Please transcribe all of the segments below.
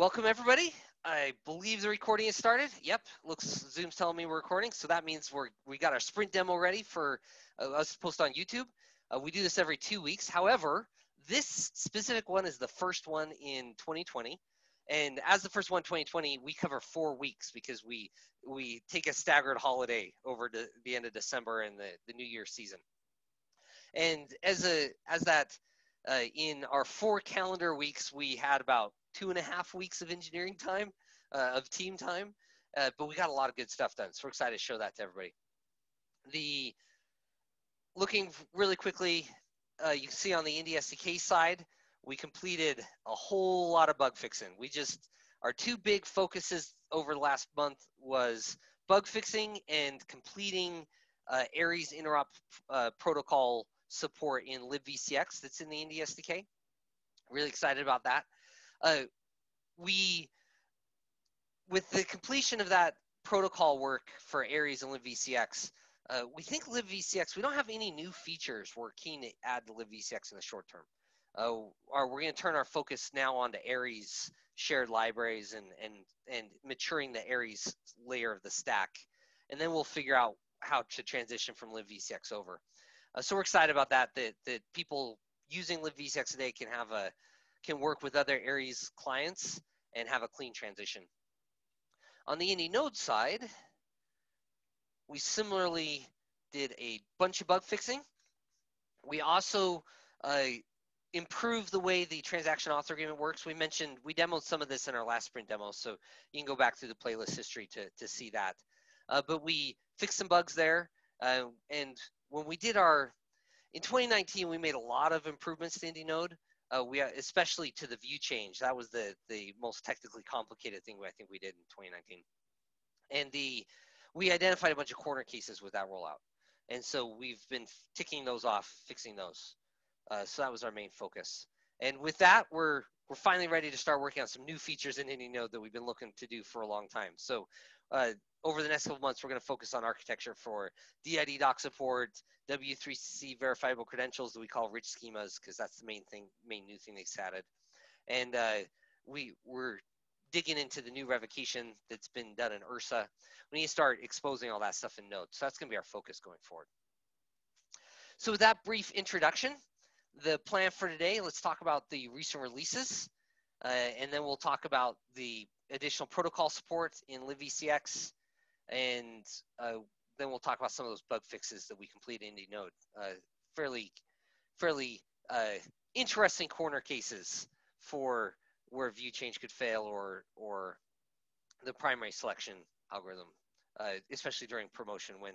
welcome everybody. I believe the recording is started. Yep, looks Zoom's telling me we're recording, so that means we're we got our sprint demo ready for uh, us to post on YouTube. Uh, we do this every two weeks. However, this specific one is the first one in 2020, and as the first one 2020, we cover four weeks because we we take a staggered holiday over the, the end of December and the the New Year season. And as a as that uh, in our four calendar weeks, we had about two and a half weeks of engineering time, uh, of team time, uh, but we got a lot of good stuff done. So we're excited to show that to everybody. The looking really quickly, uh, you can see on the Indy SDK side, we completed a whole lot of bug fixing. We just our two big focuses over the last month was bug fixing and completing uh, Aries interop uh, protocol support in libvcx that's in the Indy SDK. Really excited about that. Uh, we, with the completion of that protocol work for Aries and libvcx, uh, we think libvcx, we don't have any new features we're keen to add to libvcx in the short term. Uh, we're going to turn our focus now onto Aries shared libraries and, and, and maturing the Aries layer of the stack. And then we'll figure out how to transition from libvcx over. Uh, so we're excited about that, that, that people using libvcx today can have a, can work with other Aries clients and have a clean transition. On the Indy node side, we similarly did a bunch of bug fixing. We also uh, improved the way the transaction author agreement works. We mentioned, we demoed some of this in our last sprint demo, so you can go back through the playlist history to, to see that. Uh, but we fixed some bugs there. Uh, and when we did our, in 2019, we made a lot of improvements to Indy Node. Uh, we especially to the view change. That was the the most technically complicated thing I think we did in 2019. And the we identified a bunch of corner cases with that rollout, and so we've been ticking those off, fixing those. Uh, so that was our main focus. And with that, we're we're finally ready to start working on some new features in Indy Node that we've been looking to do for a long time. So uh, over the next couple months, we're going to focus on architecture for DID doc support, W3C verifiable credentials that we call rich schemas because that's the main thing, main new thing they've added. And uh, we we're digging into the new revocation that's been done in Ursa. We need to start exposing all that stuff in Node. So that's going to be our focus going forward. So with that brief introduction, the plan for today, let's talk about the recent releases, uh, and then we'll talk about the additional protocol support in libvcx, and uh, then we'll talk about some of those bug fixes that we completed in the node. Uh, fairly, fairly uh, interesting corner cases for where view change could fail or or the primary selection algorithm, uh, especially during promotion when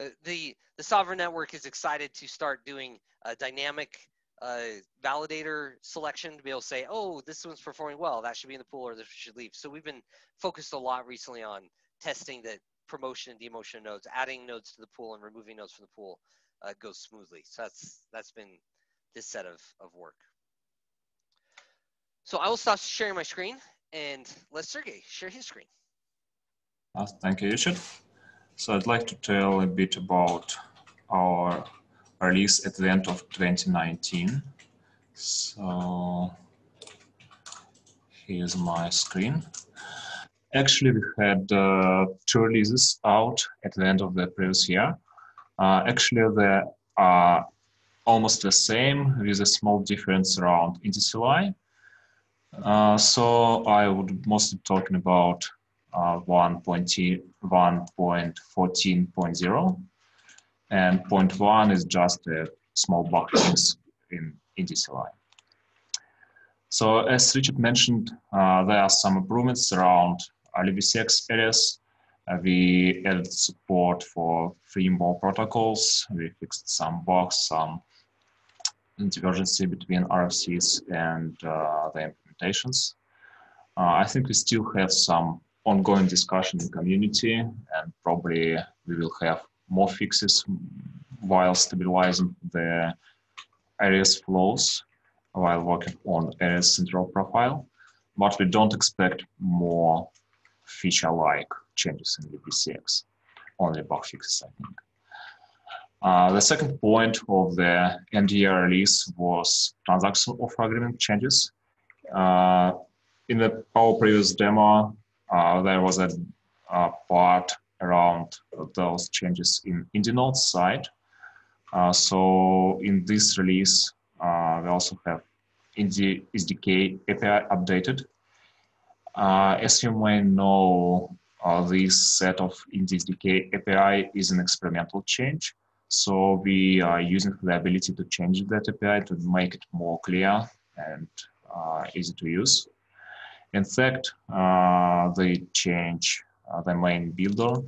uh, the the Sovrin network is excited to start doing dynamic uh, validator selection to be able to say, oh, this one's performing well, that should be in the pool or this should leave. So we've been focused a lot recently on testing that promotion and demotion nodes, adding nodes to the pool and removing nodes from the pool uh, goes smoothly. So that's that's been this set of, of work. So I will stop sharing my screen and let Sergey share his screen. Uh, thank you, Richard. So I'd like to tell a bit about our release at the end of 2019. So here's my screen. Actually, we had uh, two releases out at the end of the previous year. Uh, actually, they are almost the same with a small difference around IndyCLI. Uh, so I would mostly talking about uh, 1.14.0 and point one is just a small bug fix in IndyCLI. So as Richard mentioned, uh, there are some improvements around libvcx Aries. Uh, we added support for three more protocols. We fixed some bugs, some divergency between RFCs and uh, the implementations. Uh, I think we still have some ongoing discussion in community and probably we will have more fixes while stabilizing the Aries flows while working on Aries central profile. But we don't expect more feature-like changes in libvcx, only bug fixes, I think. Uh, the second point of the NDR release was transaction author agreement changes. Uh, in the, our previous demo, uh, there was a, a, part around those changes in IndyNode side. Uh, so in this release, uh, we also have Indy SDK API updated. Uh, as you may know, uh, this set of Indy SDK API is an experimental change. So we are using the ability to change that API to make it more clear and uh, easy to use. In fact, uh, they change uh, the main builder,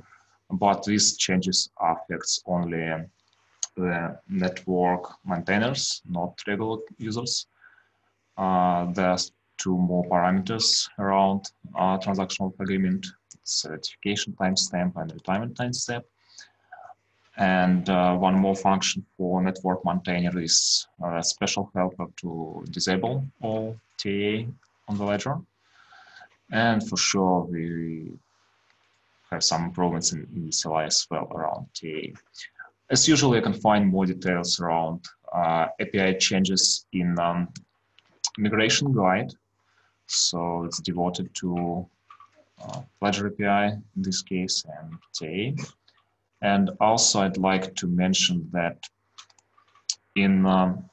but these changes affects only the network maintainers, not regular users. Uh, there's two more parameters around uh, transactional agreement, certification timestamp and retirement timestamp. And uh, one more function for network maintainer is a special helper to disable all TA on the ledger. And for sure, we have some improvements in, in CLI as well around TA. As usual, you can find more details around uh, API changes in um, migration guide. So it's devoted to uh, Ledger API in this case and TA. And also I'd like to mention that in um,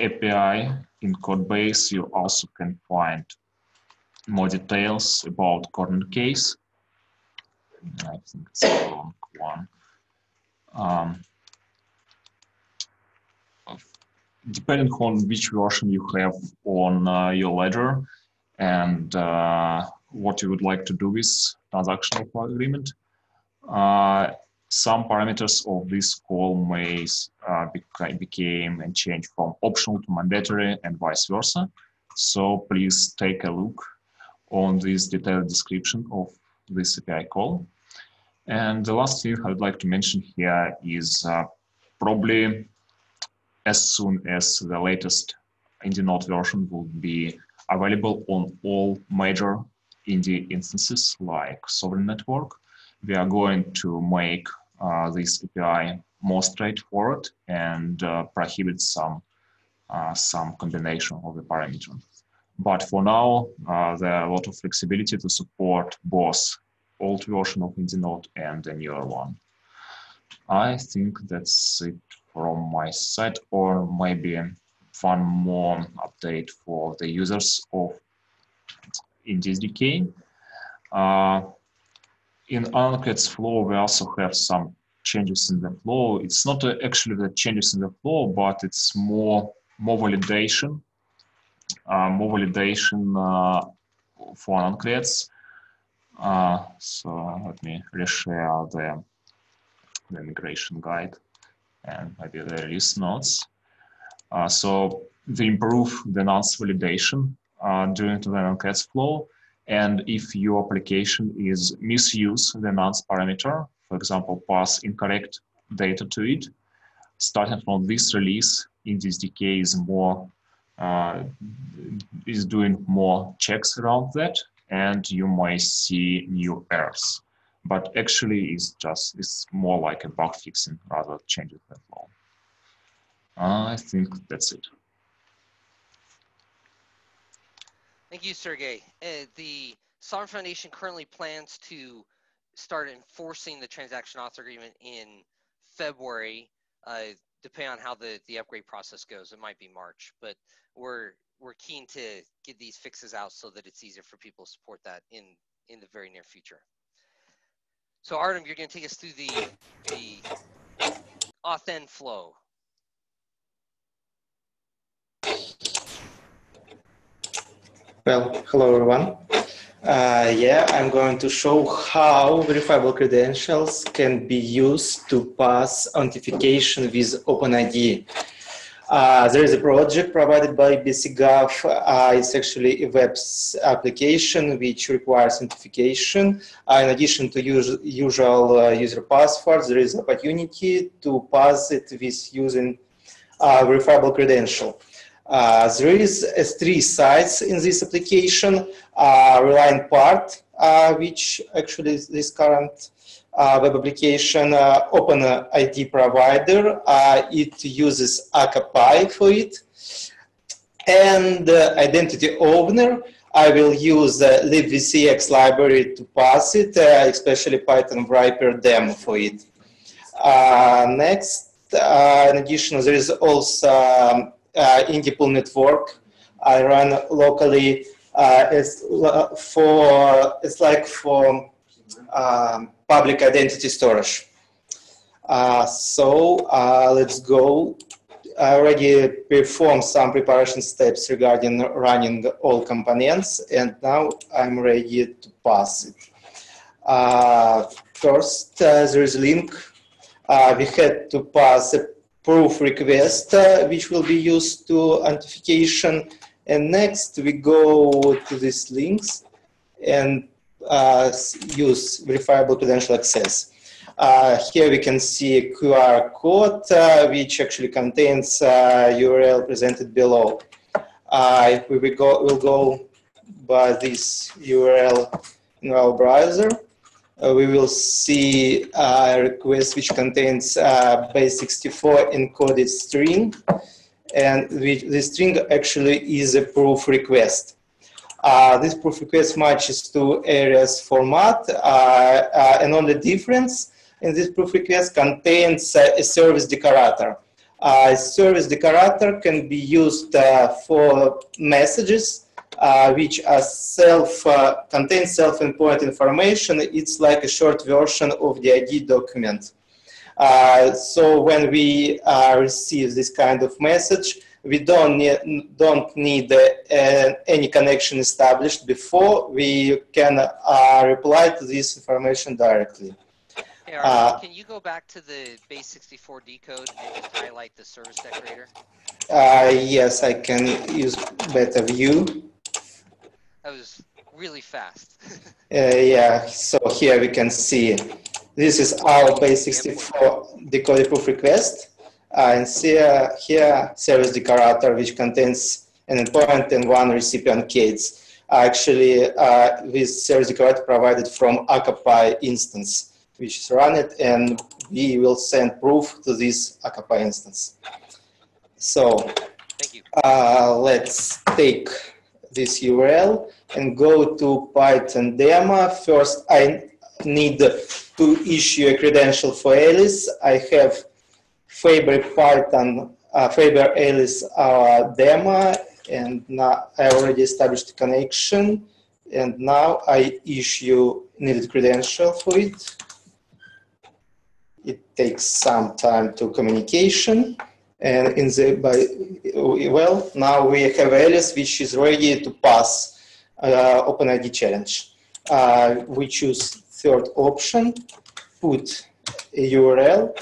API in Codebase, you also can find more details about corner case. I think it's a long one. Um, depending on which version you have on uh, your ledger and uh, what you would like to do with transactional agreement, uh, some parameters of this call may uh, became and change from optional to mandatory and vice versa. So please take a look on this detailed description of this API call. And the last thing I would like to mention here is uh, probably as soon as the latest IndyNode version will be available on all major Indy instances like Sovrin Network, we are going to make uh, this API more straightforward and uh, prohibit some uh, some combination of the parameters. But for now, uh, there are a lot of flexibility to support both old version of IndyNode and the newer one. I think that's it from my side, or maybe one more update for the users of Indy SDK. Uh, in Anoncreds flow, we also have some changes in the flow. It's not actually the changes in the flow, but it's more more validation, uh, more validation uh, for Anoncreds. Uh, so let me reshare the the migration guide and maybe the release notes. Uh, so they improve the nonce validation uh, during the Anoncreds flow and if your application is misuse the nonce parameter, for example, pass incorrect data to it, starting from this release, Indy SDK is more uh, is doing more checks around that, and you might see new errors. But actually, it's just it's more like a bug fixing rather changes the flow. I think that's it. Thank you, Sergey. Uh, the Sovrin Foundation currently plans to start enforcing the transaction author agreement in February, uh, depending on how the, the upgrade process goes. It might be March, but we're we're keen to get these fixes out so that it's easier for people to support that in in the very near future. So Artem, you're going to take us through the the authn flow. Well, hello everyone. Uh, yeah, I'm going to show how verifiable credentials can be used to pass authentication with OpenID. Uh, there is a project provided by BCGov. Uh, it's actually a web application which requires authentication. Uh, in addition to us usual uh, user passwords, there is opportunity to pass it with using uh, verifiable credential. There is three sites in this application. Uh, Relying part, which actually is this current web application, uh, Open ID provider. it uses ACA-Py for it. And identity owner, I will use the libvcx library to pass it, uh, especially Python wrapper demo for it. Uh, next, uh, in addition, there is also um, uh, Indy network. I run locally. Uh, it's for it's like for um, public identity storage. Uh, so uh, let's go. I already performed some preparation steps regarding running all components, and now I'm ready to pass it. Uh, first, there is a link. We had to pass a proof request, uh, which will be used to authentication. And next, we go to these links and use verifiable credential access. Uh, here we can see a QR code, uh, which actually contains uh, URL presented below. Uh, we go, we'll go by this URL in our browser. Uh, we will see a request which contains a base64 encoded string. And the string actually is a proof request. Uh, this proof request matches to Aries format, uh, and only difference in this proof request contains a service decorator. A service decorator can be used uh, for messages uh, which are self uh, contain self-employed information. It's like a short version of the ID document. Uh, so when we uh, receive this kind of message, we don't need, don't need uh, any connection established before we can reply to this information directly. Hey, uh, can you go back to the base64 decode and just highlight the service decorator? Uh, yes, I can use better view. That was really fast. uh, yeah, so here we can see this is our base64 decoded proof request. Uh, and see uh, here service decorator which contains an endpoint and one recipient keys. Actually, uh, this service decorator provided from ACA-Py instance which is run it, and we will send proof to this ACA-Py instance. So thank you. uh, let's take this URL and go to Python demo. First, I need to issue a credential for Alice. I have Fabric Python, uh, Faber Alice uh, demo, and now I already established a connection. And now I issue needed credential for it it takes some time to communication. And in the by well now we have Alice which is ready to pass uh, OpenID challenge. Uh, we choose third option, put a URL.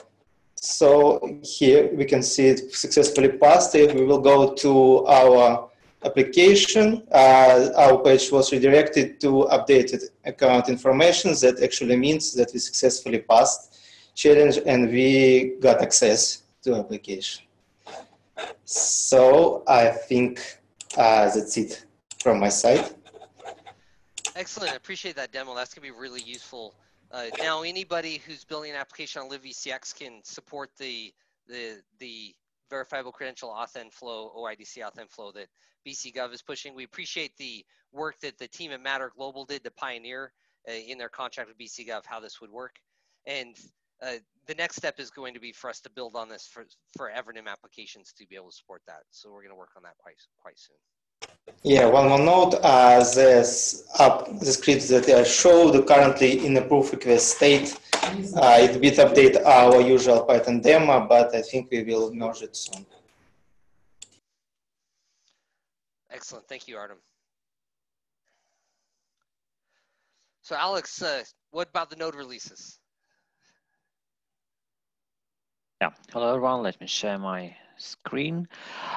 So here we can see it successfully passed. If we will go to our application, uh, our page was redirected to updated account information. That actually means that we successfully passed challenge and we got access to application. So I think uh, that's it from my side. Excellent. I appreciate that demo. That's going to be really useful. Uh, now, anybody who's building an application on libvcx can support the the the verifiable credential authn flow, OIDC authn flow that BCGov is pushing. We appreciate the work that the team at Mattr Global did to pioneer uh, in their contract with BCGov how this would work. And uh, the next step is going to be for us to build on this for, for Evernym applications to be able to support that. So we're going to work on that quite, quite soon. Yeah, one more note, uh, this up, the scripts that I showed currently in the proof request state, uh, it will update our usual Python demo, but I think we will merge it soon. Excellent, thank you, Artem. So Alex, uh, what about the node releases? Yeah, hello everyone, let me share my screen.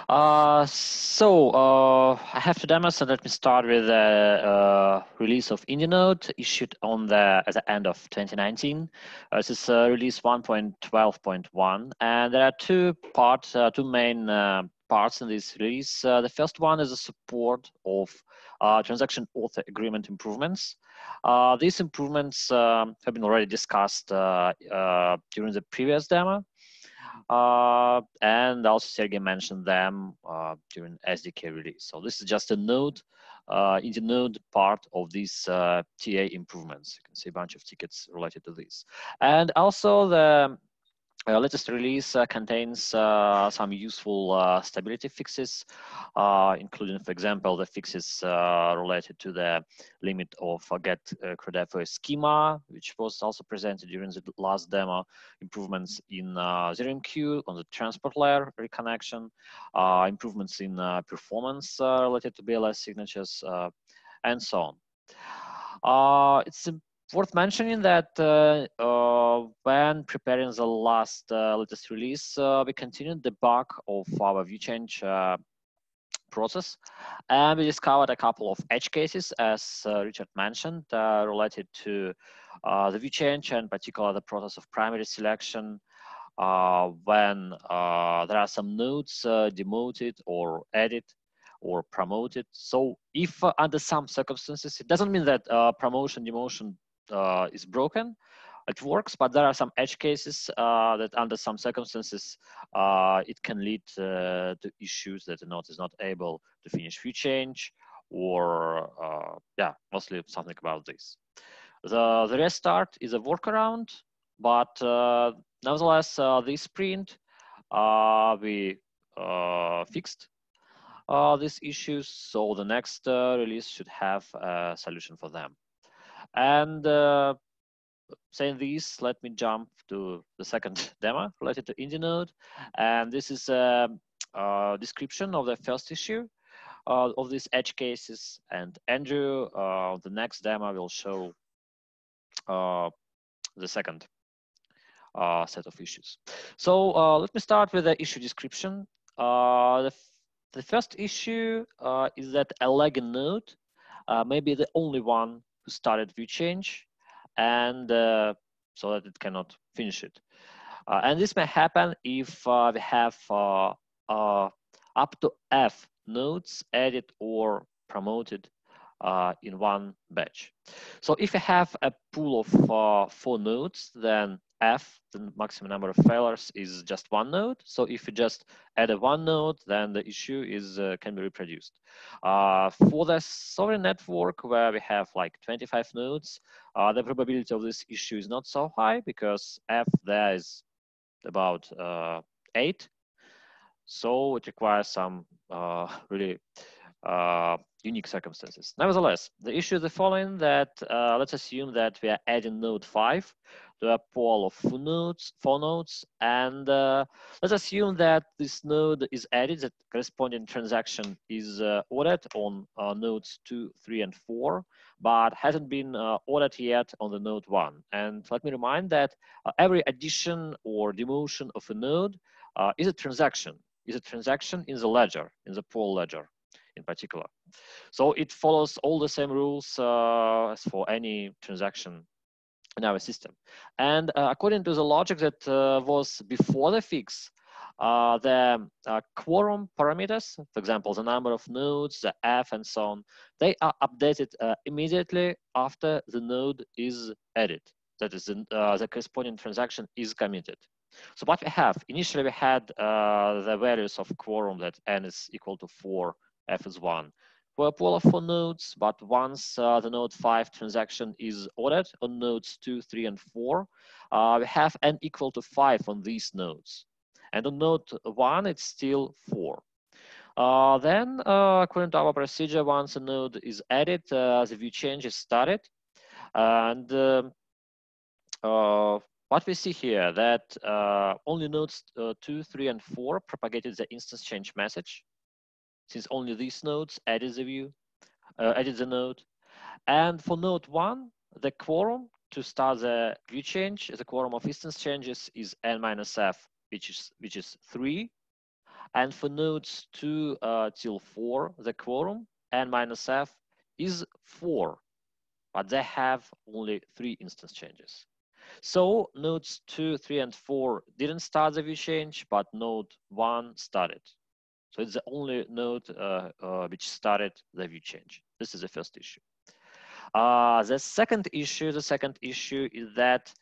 Uh, so uh, I have the demo, so let me start with the uh, release of IndyNode issued on the at the end of 2019. Uh, this is uh, release 1.12.1, and there are two parts, two main parts in this release. the first one is the support of transaction author agreement improvements. these improvements um, have been already discussed during the previous demo. Uh, and also Sergey mentioned them uh, during SDK release. So this is just a node uh, in the node part of these uh, TA improvements. You can see a bunch of tickets related to this. And also the uh, latest release uh, contains uh, some useful uh, stability fixes, uh, including, for example, the fixes uh, related to the limit of get uh, schema, which was also presented during the last demo, improvements in uh, ZeroMQ on the transport layer reconnection, improvements in performance related to BLS signatures, and so on. it's worth mentioning that uh, uh, when preparing the last uh, latest release, we continued the bug of our view change process. And we discovered a couple of edge cases, as uh, Richard mentioned, uh, related to uh, the view change and particularly the process of primary selection when there are some nodes demoted or added or promoted. So if under some circumstances, it doesn't mean that promotion, demotion uh, is broken, it works, but there are some edge cases uh, that under some circumstances, uh, it can lead uh, to issues that the node is not able to finish view change or uh, yeah, mostly something about this. The, the restart is a workaround, but uh, nevertheless, this sprint, we fixed these issues. So the next release should have a solution for them. And uh, saying this, let me jump to the second demo related to IndyNode. And this is a, a description of the first issue uh, of these edge cases. And Andrew, uh, the next demo will show uh, the second uh, set of issues. So uh, let me start with the issue description. the, the first issue is that a lagging node may be the only one started view change and uh, so that it cannot finish it. Uh, and this may happen if uh, we have uh, uh, up to F nodes added or promoted in one batch. So if you have a pool of four nodes, then f, the maximum number of failures is just one node. So if you just add a one node, then the issue is uh, can be reproduced. Uh, for the Sovrin network where we have like 25 nodes, uh, the probability of this issue is not so high because f there is about uh, eight. So it requires some uh, really uh, unique circumstances. Nevertheless, the issue is the following that let's assume that we are adding node five to a pool of four nodes, four nodes, and uh, let's assume that this node is added, that corresponding transaction is uh, ordered on uh, nodes two, three, and four, but hasn't been uh, ordered yet on the node one. And let me remind that uh, every addition or demotion of a node uh, is a transaction, is a transaction in the ledger, in the pool ledger in particular. So it follows all the same rules as for any transaction in our system. And uh, according to the logic that uh, was before the fix, uh, the uh, quorum parameters, for example, the number of nodes, the F and so on, they are updated uh, immediately after the node is added. That is, the, uh, the corresponding transaction is committed. So what we have, initially we had the values of quorum that N is equal to four, F is one for nodes, but once uh, the node 5 transaction is ordered on nodes 2, 3, and 4, uh, we have n equal to 5 on these nodes. And on node 1, it's still 4. Uh, then, uh, according to our procedure, once a node is added, uh, the view change is started. And um, uh, what we see here that only nodes 2, 3, and 4 propagated the instance change message since only these nodes added the view, uh, added the node. And for node one, the quorum to start the view change, the quorum of instance changes is n minus f, which is which is three. And for nodes two uh, till four, the quorum n minus f is four, but they have only three instance changes. So nodes two, three, and four didn't start the view change, but node one started. So it's the only node uh, uh, which started the view change. This is the first issue. Uh, the second issue, the second issue is that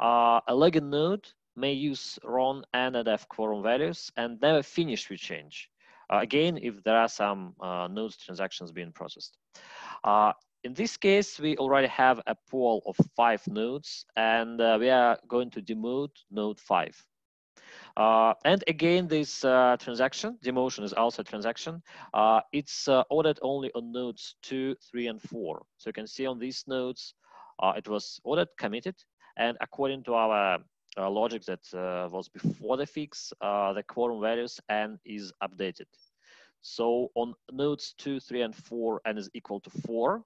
a lagging node may use RON and f quorum values and never finish view change. uh, again, if there are some uh, nodes transactions being processed. Uh, in this case, we already have a pool of five nodes, and uh, we are going to demote node five. Uh, and again, this uh, transaction, demotion is also a transaction. Uh, it's uh, ordered only on nodes two, three, and four. So you can see on these nodes, uh, it was ordered, committed, and according to our uh, logic that was before the fix, the quorum values n is updated. So on nodes two, three, and four, n is equal to four,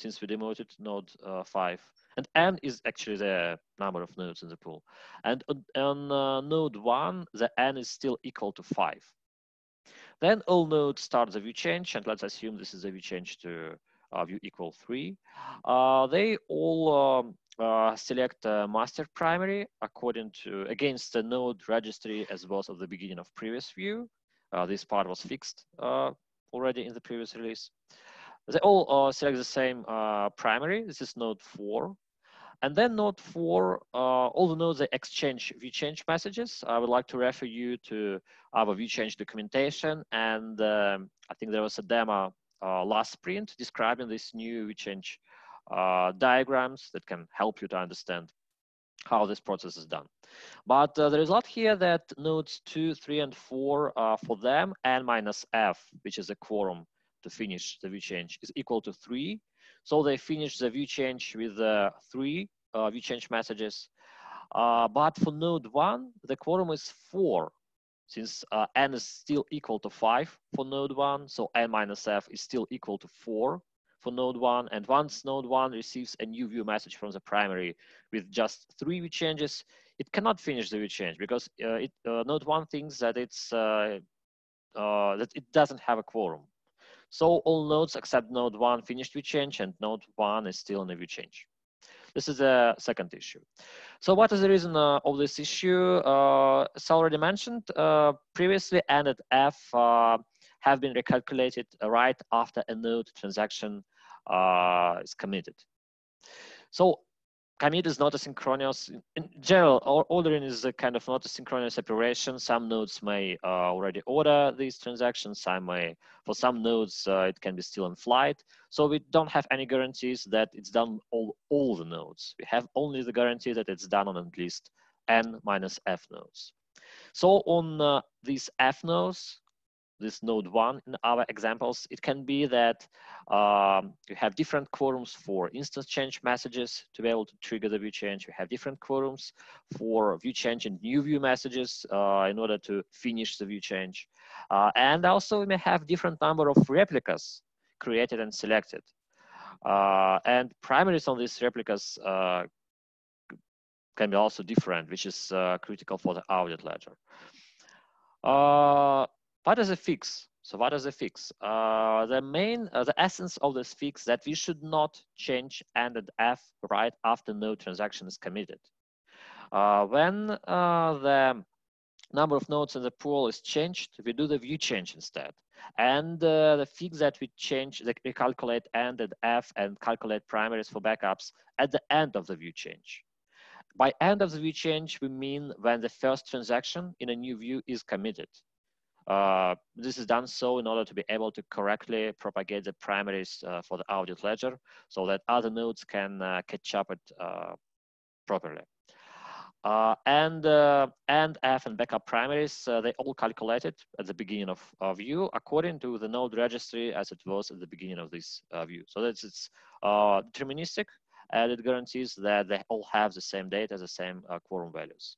since we demoted node five. And n is actually the number of nodes in the pool. And on, uh, node one, the n is still equal to five. Then all nodes start the view change, and let's assume this is a view change to uh, view equal three. Uh, they all um, uh, select master primary according to against the node registry as was at the beginning of previous view. Uh, this part was fixed uh, already in the previous release. They all uh, select the same uh, primary. This is node four. And then node four, uh, all the nodes they exchange view change messages. I would like to refer you to our view change documentation. And um, I think there was a demo uh, last sprint describing this new view change uh, diagrams that can help you to understand how this process is done. But uh, the result here that nodes two, three, and four, for them, n minus f, which is a quorum to finish the view change is equal to three. So they finish the view change with uh, three uh, view change messages. Uh, but for node one, the quorum is four since uh, n is still equal to five for node one. So n minus f is still equal to four for node one. And once node one receives a new view message from the primary with just three view changes, it cannot finish the view change because uh, it, uh, node one thinks that it's that it doesn't have a quorum. So all nodes except node one finished view change and node one is still in a view change. This is a second issue. So what is the reason uh, of this issue? Uh, already mentioned, uh, previously N and F uh, have been recalculated right after a node transaction uh, is committed. So commit is not asynchronous. In general, ordering is a kind of not asynchronous operation. Some nodes may uh, already order these transactions. Some may, for some nodes, uh, it can be still in flight. So we don't have any guarantees that it's done all, all the nodes. We have only the guarantee that it's done on at least n minus f nodes. So on uh, these f nodes, this node one in our examples, it can be that um, you have different quorums for instance change messages to be able to trigger the view change. You have different quorums for view change and new view messages uh, in order to finish the view change. Uh, and also we may have different number of replicas created and selected. Uh, and primaries on these replicas uh, can be also different, which is uh, critical for the audit ledger. What is a fix? So what is a fix? Uh, the main, uh, the essence of this fix that we should not change and and f right after no transaction is committed. Uh, when uh, the number of nodes in the pool is changed, we do the view change instead. And uh, the fix that we change, that we calculate and and f and calculate primaries for backups at the end of the view change. By end of the view change, we mean when the first transaction in a new view is committed. Uh, this is done so in order to be able to correctly propagate the primaries uh, for the audit ledger so that other nodes can uh, catch up it uh, properly. Uh, and and F and backup primaries, they all calculated at the beginning of, of view according to the node registry as it was at the beginning of this view. So that's it's deterministic and it guarantees that they all have the same data, the same quorum values.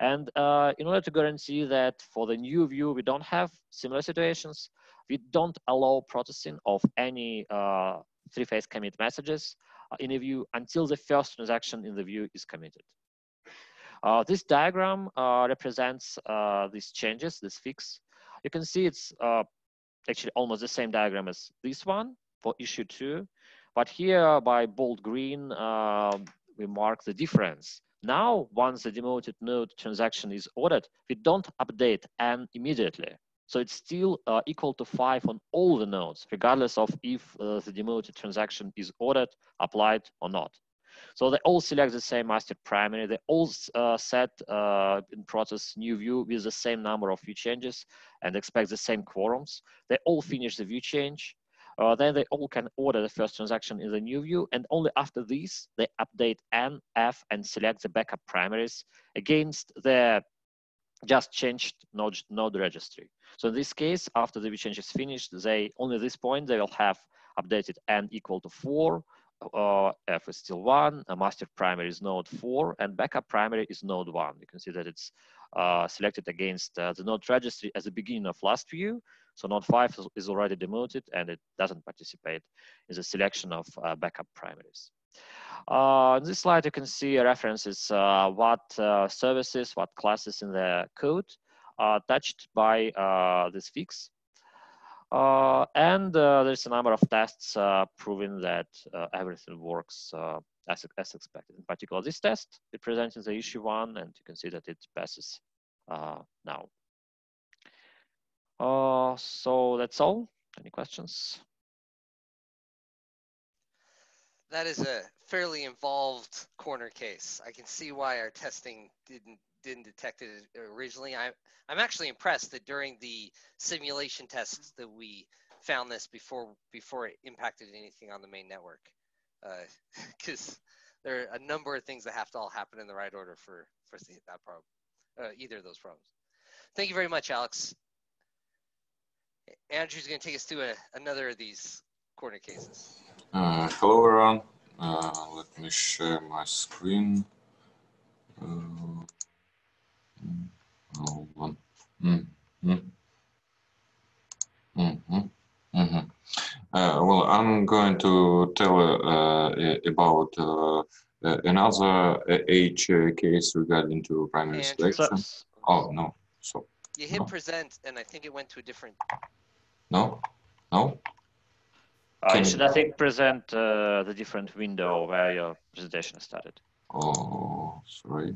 And uh, in order to guarantee that for the new view, we don't have similar situations, we don't allow processing of any uh, three-phase commit messages uh, in a view until the first transaction in the view is committed. Uh, this diagram uh, represents uh, these changes, this fix. You can see it's actually almost the same diagram as this one for issue two. But here by bold green, we mark the difference. Now, once the demoted node transaction is ordered, we don't update n immediately. So it's still uh, equal to five on all the nodes, regardless of if uh, the demoted transaction is ordered, applied or not. So they all select the same master primary. They all uh, set uh, in process new view with the same number of view changes and expect the same quorums. They all finish the view change. Uh, then they all can order the first transaction in the new view, and only after this, they update N, F, and select the backup primaries against the just changed node, node registry. So in this case, after the change is finished, they only at this point, they will have updated N equal to four, uh, F is still one, a master primary is node four, and backup primary is node one. You can see that it's uh, selected against uh, the node registry as the beginning of last view, so node 5 is already demoted and it doesn't participate in the selection of uh, backup primaries. Uh, in this slide, you can see references uh, what uh, services, what classes in the code are touched by uh, this fix. Uh, and there's a number of tests proving that everything works as, as expected. In particular, this test representing the issue one, and you can see that it passes now. Uh, so that's all. Any questions? That is a fairly involved corner case. I can see why our testing didn't didn't detect it originally. I I'm actually impressed that during the simulation tests that we found this before before it impacted anything on the main network, because uh, there are a number of things that have to all happen in the right order for for that problem, uh, either of those problems. Thank you very much, Alex. Andrew's going to take us through a, another of these corner cases. Uh, hello, everyone. Uh, let me share my screen. Uh, hold on. Mm -hmm. Mm -hmm. Mm -hmm. well, I'm going to tell uh, about uh, another age case regarding to primary Andrew, selection. Oh, no. So. You hit no. present, and I think it went to a different no? No? Uh, you should, I think, present uh, the different window where your presentation started. Oh, sorry.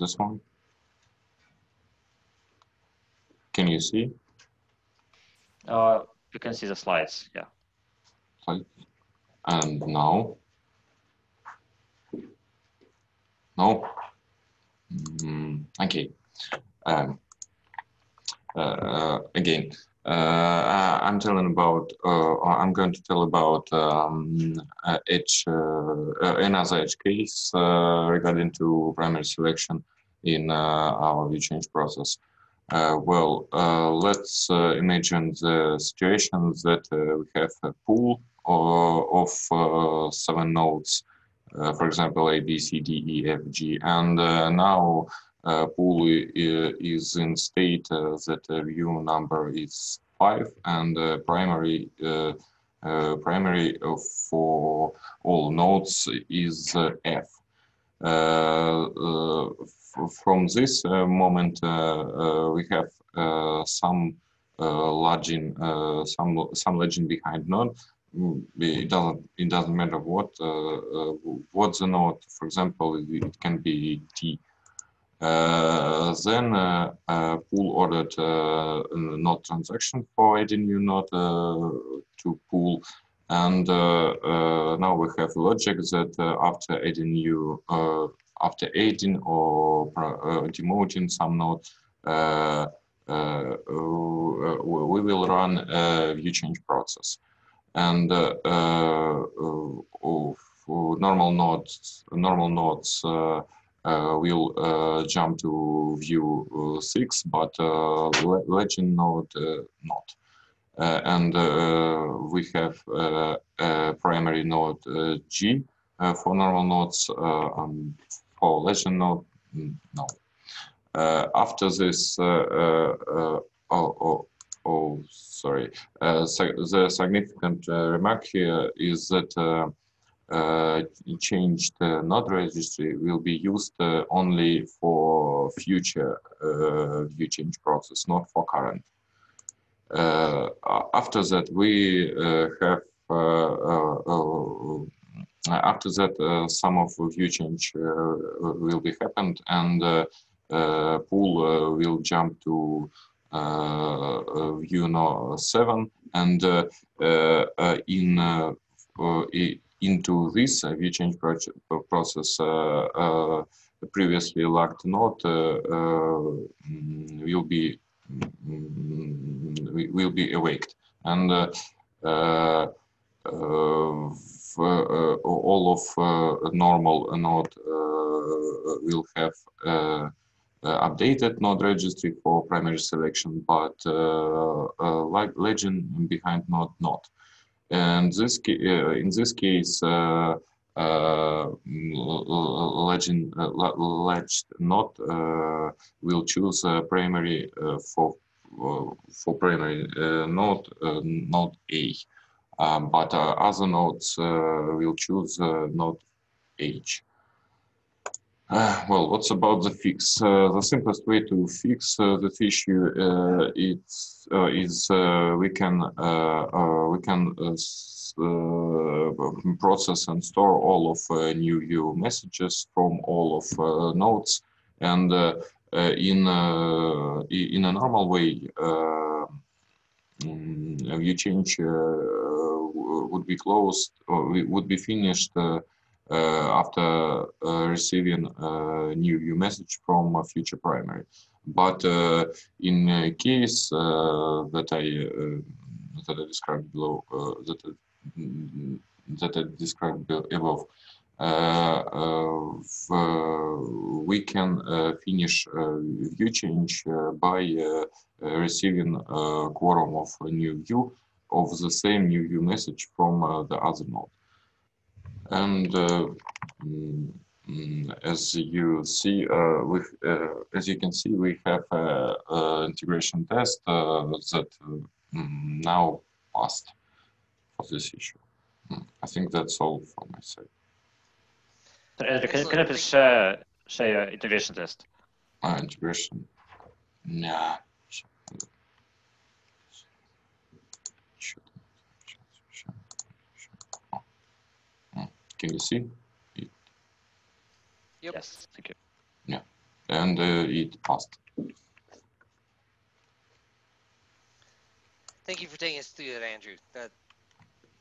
This one? Can you see? Uh, you can see the slides, yeah. Slides. And now? No? Mm, okay. Um, uh, again, uh, I'm telling about, uh, I'm going to tell about um, edge, another edge case regarding to primary selection in our change process. Uh, well, uh, let's uh, imagine the situation that we have a pool of seven nodes uh, Uh, for example, A, B, C, D, E, F, G. And uh, now uh, pool is in state uh, that uh, view number is five and primary primary for all nodes is F. from this moment, we have some uh, uh, some some legend behind node it doesn't it doesn't matter what uh, uh, what the node for example it, can be t. Uh, then uh, uh, pool ordered uh, node transaction for adding new node to pool and now we have logic that after adding new after adding or demoting some node we will run a view change process and uh, uh, normal nodes normal nodes uh, uh, will uh, jump to view uh, six, but lagging node not. And we have a primary node G for normal nodes, and for lagging node, mm, no. after this, oh, oh, oh, sorry. Uh, the significant uh, remark here is that uh, uh changed uh, node registry will be used uh, only for future view change process, not for current. after that, we have after that some of view change will be happened and pool will jump to uh, uh, view 7 and uh, uh, uh in uh, into this uh, view change process previously locked node will be mm, will be awaked. And all of normal node will have uh, updated node registry for primary selection, but uh, uh, like lagging behind node not. And this uh, in this case, lagging le- ledged uh, will choose primary for for primary node node A, um, but uh, other nodes uh, will choose uh, node H. Uh, well, what's about the fix? Uh, the simplest way to fix uh, that issue uh, it's, uh, is uh, we can we can process and store all of new view messages from all of nodes, and in in a normal way, uh, mm, view change would be closed or would be finished. Uh, uh, after uh, receiving a new view message from a future primary. But uh, in case uh, that I uh, that I described below, uh, that that I described above, uh, uh, uh, we can uh, finish uh, view change uh, by uh, uh, receiving a quorum of a new view of the same new view message from uh, the other node. And uh, mm, mm, as you see, uh, we, uh, as you can see, we have a, a integration test uh, that uh, mm, now passed for this issue. Mm, I think that's all from my side. Edric, can, can I please share, share your integration test? Uh, integration. Nah. Can you see? Yep. Yes, thank you. Yeah, and uh, it passed. Thank you for taking us through that, Andrew. That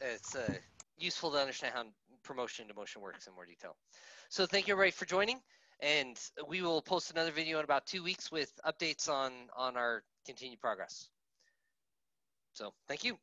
it's uh, useful to understand how promotion demotion works in more detail. So thank you everybody for joining, and we will post another video in about two weeks with updates on on our continued progress. So thank you.